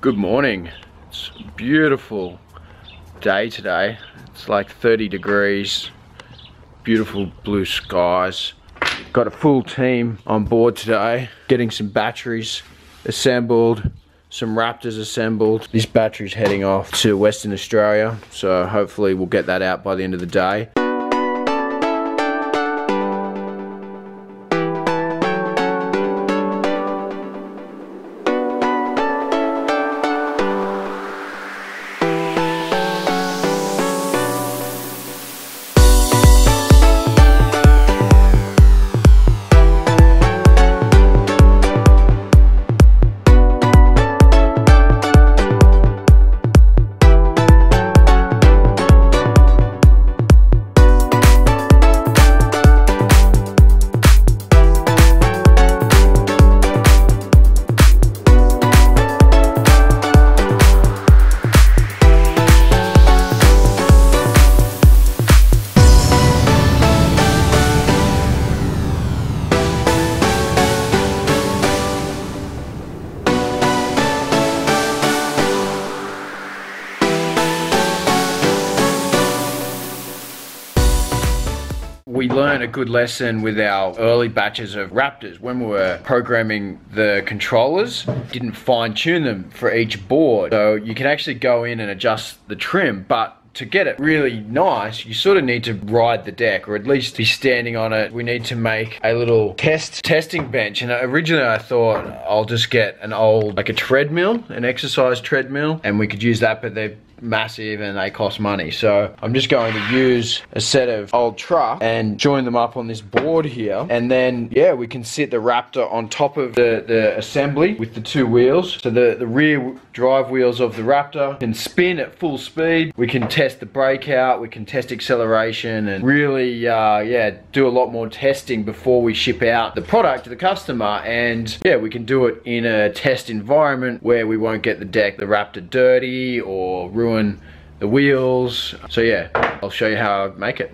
Good morning. It's a beautiful day today. It's like 30 degrees, beautiful blue skies. Got a full team on board today, getting some batteries assembled, some Raptors assembled. This battery's heading off to Western Australia, so hopefully we'll get that out by the end of the day. We learned a good lesson with our early batches of Raptors when we were programming the controllers. Didn't fine tune them for each board. So you can actually go in and adjust the trim, but to get it really nice, you sort of need to ride the deck or at least be standing on it. We need to make a little test testing bench. And originally I thought I'll just get an old, like a treadmill, an exercise treadmill, and we could use that, but they're massive and they cost money. So I'm just going to use a set of old truck and join them up on this board here. And then, yeah, we can sit the Raptor on top of the, the assembly with the two wheels. So the, the rear drive wheels of the Raptor can spin at full speed. We can test the brake out, we can test acceleration and really, uh, yeah, do a lot more testing before we ship out the product to the customer. And yeah, we can do it in a test environment where we won't get the deck, the Raptor dirty or the wheels. So yeah, I'll show you how I make it.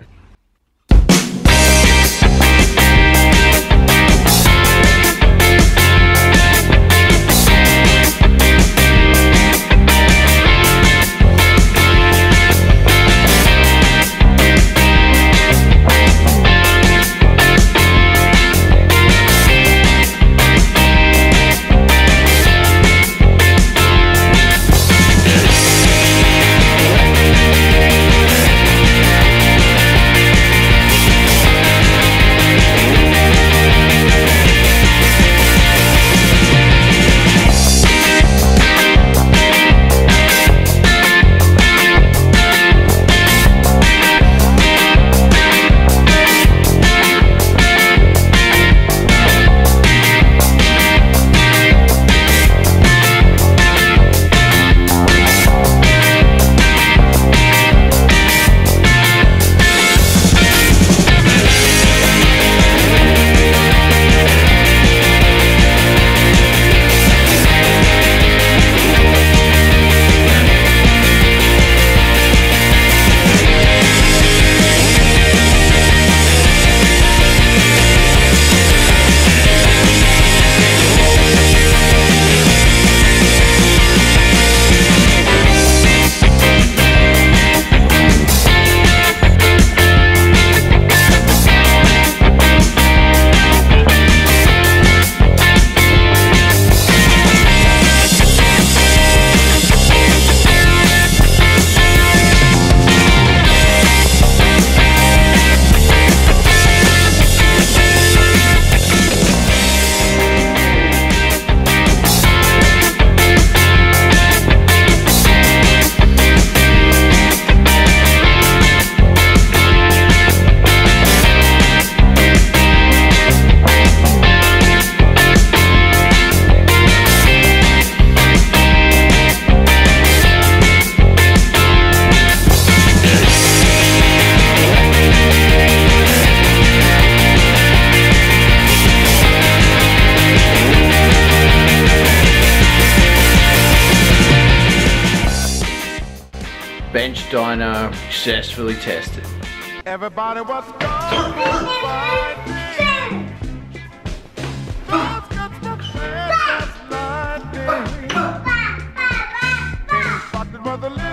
Edge Diner successfully tested. Everybody was gone.